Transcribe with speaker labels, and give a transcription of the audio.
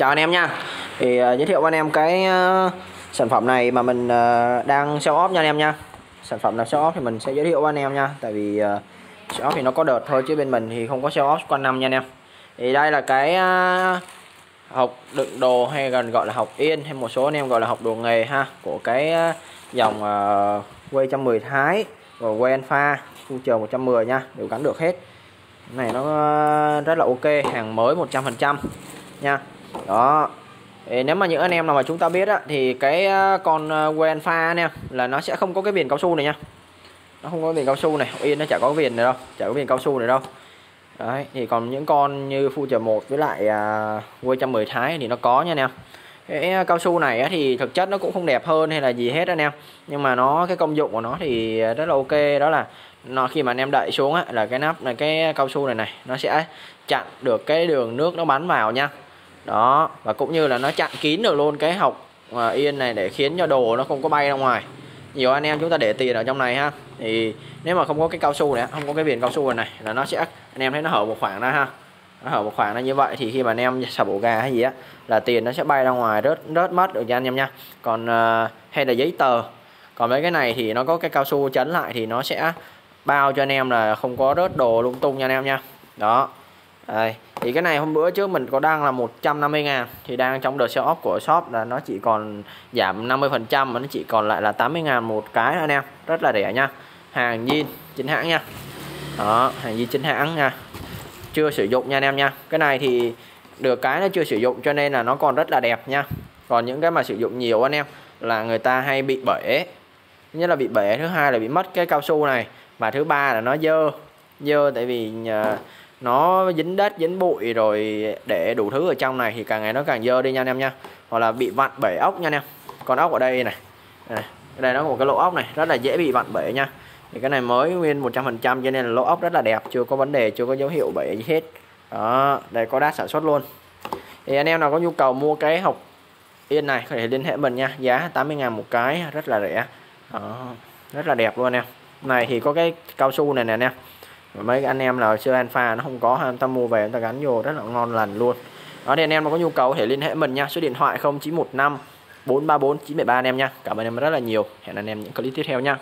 Speaker 1: Chào anh em nha. Thì uh, giới thiệu với anh em cái uh, sản phẩm này mà mình uh, đang show off nha anh em nha. Sản phẩm nào show off thì mình sẽ giới thiệu với anh em nha. Tại vì uh, show off thì nó có đợt thôi chứ bên mình thì không có show off quanh năm nha anh em. Thì đây là cái uh, học đựng đồ hay gần gọi là học yên hay một số anh em gọi là học đồ nghề ha Của cái uh, dòng uh, quay 110 Thái và quay alpha Future 110 nha đều gắn được hết. Này nó rất là ok hàng mới 100% nha đó. Thì nếu mà những anh em nào mà chúng ta biết á, thì cái ờ, con ờ, quen pha nè là nó sẽ không có cái viền cao su này nha. Nó không có viền cao su này. Yên nó chả có viền này đâu chả có viền cao su này đâu. Đấy thì còn những con như Future 1 với lại uh, trăm 110 thái thì nó có nha anh em cái ờ, cao su này á, thì thực chất nó cũng không đẹp hơn hay là gì hết anh em nhưng mà nó cái công dụng của nó thì rất là ok đó là nó khi mà anh em đậy xuống á, là cái nắp này cái cao su này này nó sẽ chặn được cái đường nước nó bắn vào nha đó và cũng như là nó chặn kín được luôn cái học à, yên này để khiến cho đồ nó không có bay ra ngoài. Nhiều anh em chúng ta để tiền ở trong này ha. Thì nếu mà không có cái cao su này không có cái viền cao su này, này là nó sẽ anh em thấy nó hở một khoảng ra ha. Nó hở một khoảng ra như vậy thì khi mà anh em sập ổ gà hay gì á là tiền nó sẽ bay ra ngoài rớt rớt mất được cho anh em nha. Còn uh, hay là giấy tờ. Còn mấy cái này thì nó có cái cao su chấn lại thì nó sẽ bao cho anh em là không có rớt đồ lung tung nha anh em nha. Đó. Đây thì cái này hôm bữa trước mình có đang là 150 ngàn. Thì đang trong đợt sale off của shop là nó chỉ còn giảm 50 phần trăm mà nó chỉ còn lại là 80 ngàn một cái anh em. Rất là rẻ nha. Hàng jean chính hãng nha. Đó hàng jean chính hãng nha. Chưa sử dụng nha anh em nha. Cái này thì được cái nó chưa sử dụng cho nên là nó còn rất là đẹp nha. Còn những cái mà sử dụng nhiều anh em là người ta hay bị bể. Nhất là bị bể thứ hai là bị mất cái cao su này. Và thứ ba là nó dơ. Dơ tại vì uh, nó dính đất dính bụi rồi để đủ thứ ở trong này thì càng ngày nó càng dơ đi nha anh em nha. Hoặc là bị vặn bể ốc nha anh em. Con ốc ở đây này. Đây nó có một cái lỗ ốc này rất là dễ bị vặn bể nha. Thì cái này mới nguyên 100% cho nên là lỗ ốc rất là đẹp chưa có vấn đề chưa có dấu hiệu bể gì hết. Đó đây có đá sản xuất luôn. Thì anh em nào có nhu cầu mua cái hộp yên này có thể liên hệ mình nha. Giá 80 ngàn một cái rất là rẻ. Đó, rất là đẹp luôn em. Này thì có cái cao su này nè anh em mấy anh em là chơi alpha nó không có anh ta mua về, người ta gắn vô, rất là ngon lành luôn. Đó, thì anh em mà có nhu cầu có thể liên hệ mình nha, số điện thoại 0915 434 973 anh em nha. Cảm ơn em rất là nhiều. Hẹn anh em những clip tiếp theo nha.